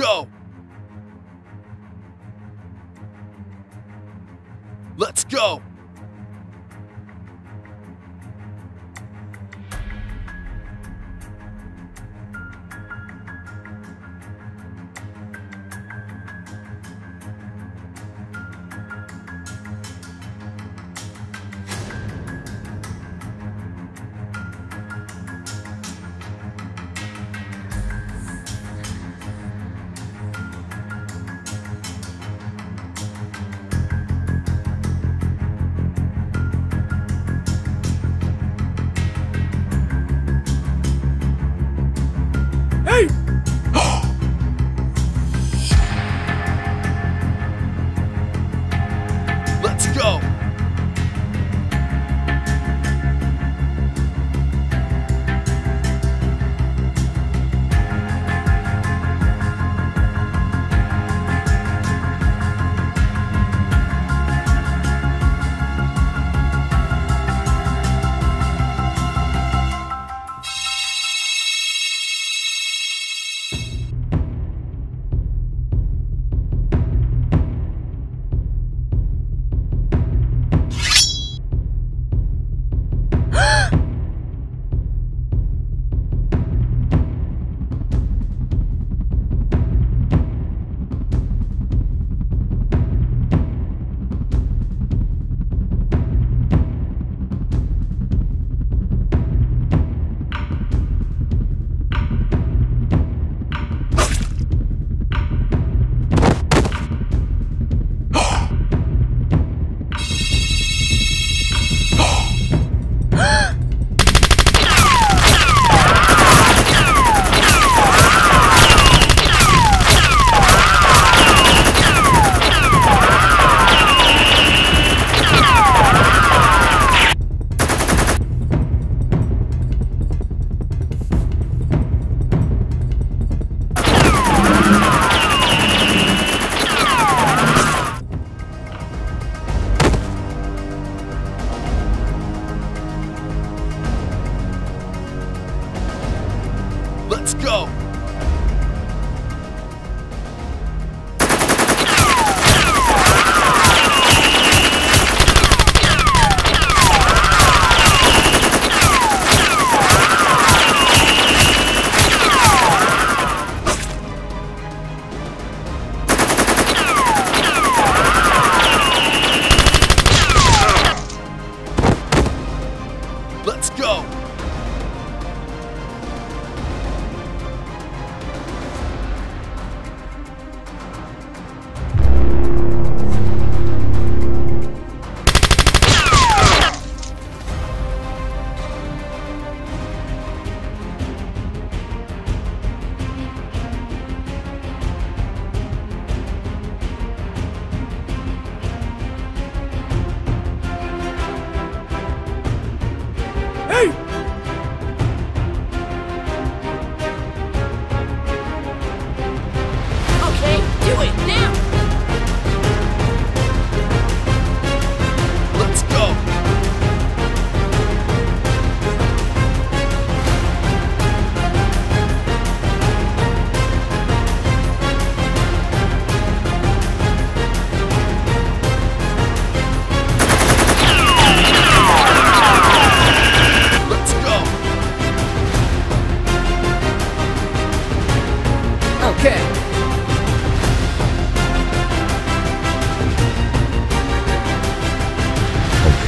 go.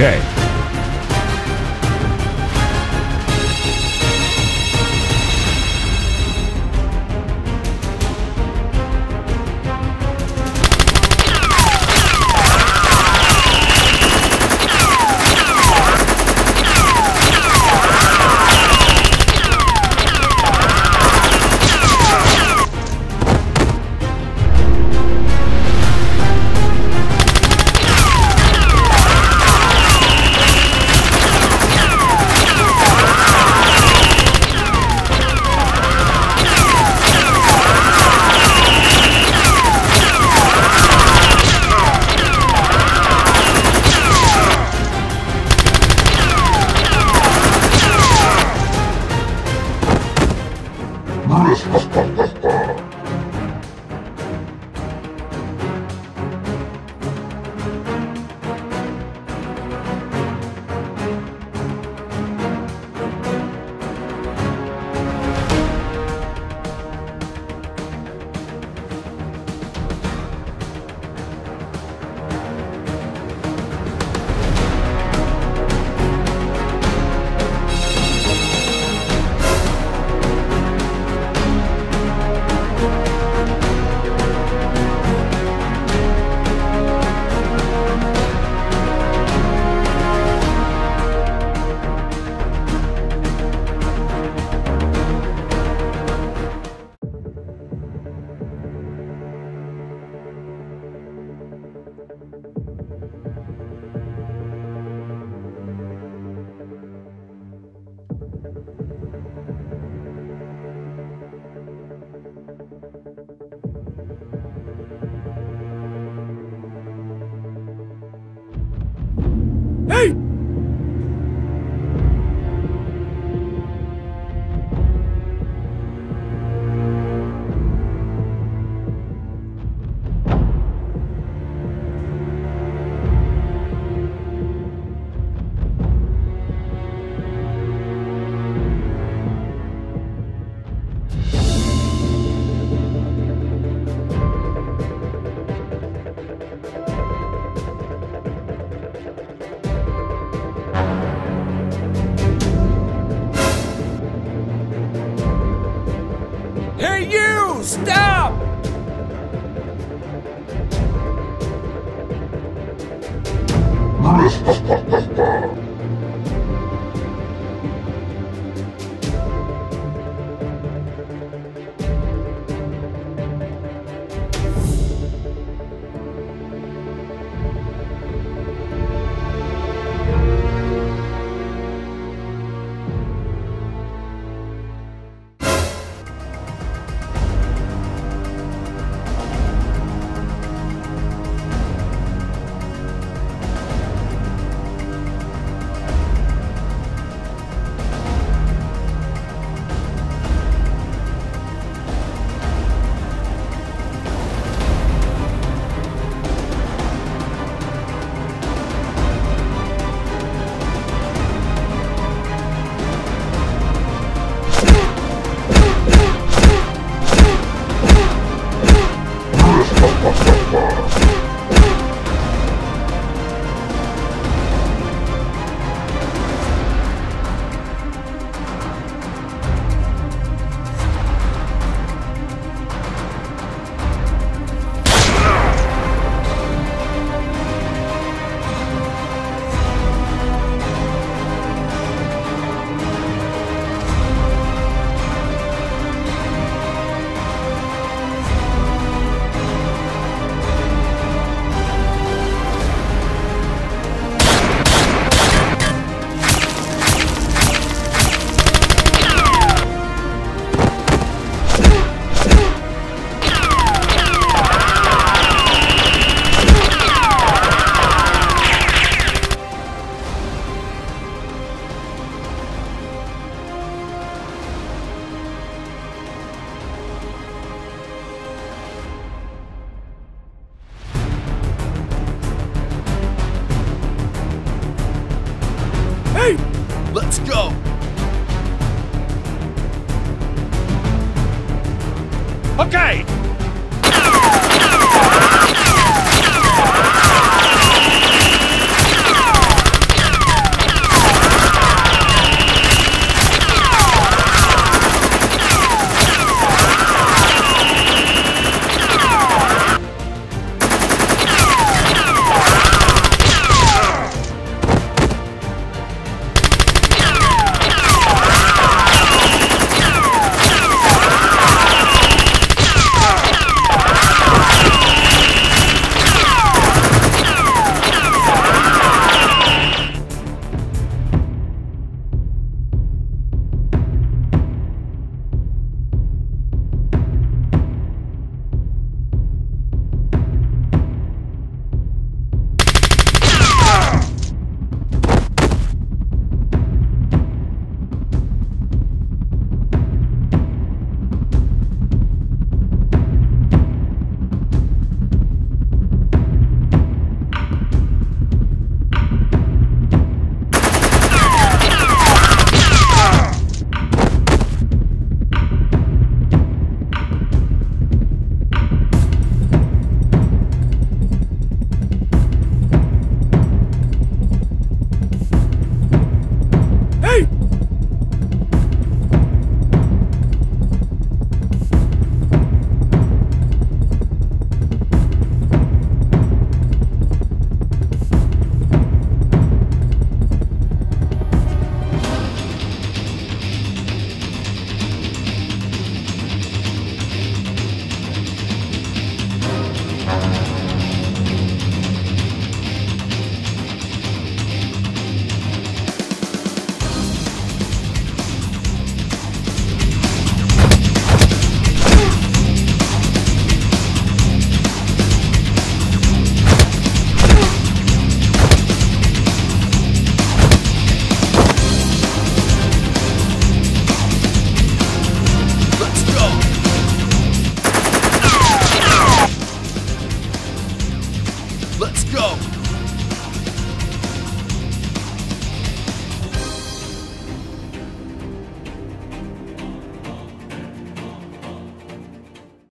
Okay. Deus, rapaz. Hey, Let's go! Okay.